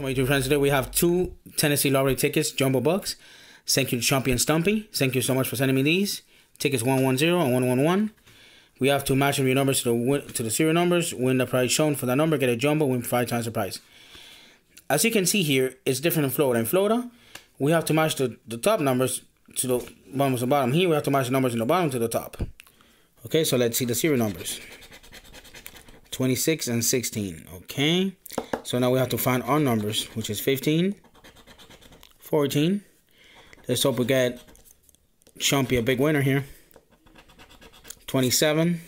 My two friends, today we have two Tennessee Lottery tickets, jumbo bucks. Thank you to Chompy and Stompy. Thank you so much for sending me these. Tickets 110 and 111. We have to match your numbers to the to the serial numbers. Win the price shown for that number. Get a jumbo. Win five times the price. As you can see here, it's different in Florida. In Florida, we have to match the, the top numbers to the bottom to the bottom. Here, we have to match the numbers in the bottom to the top. Okay, so let's see the serial numbers. 26 and 16. Okay. So now we have to find our numbers, which is 15, 14. Let's hope we get Chompy a big winner here. 27,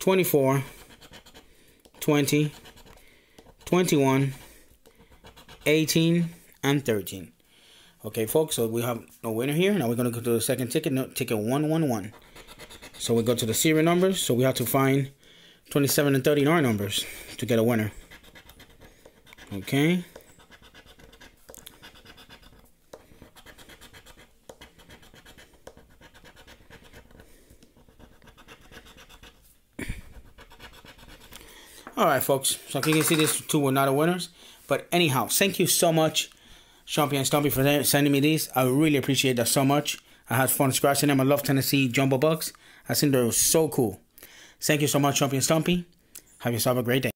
24, 20, 21, 18, and 13. Okay, folks, so we have no winner here. Now we're going to go to the second ticket, no, ticket 111. So we go to the serial numbers. So we have to find 27 and 30 in our numbers to get a winner. Okay. All right, folks. So you can see these two were not the winners. But anyhow, thank you so much, Chompy and Stompy, for sending me these. I really appreciate that so much. I had fun scratching them. I love Tennessee Jumbo Bucks. I think they're so cool. Thank you so much, Chompy and Stompy. Have yourself a great day.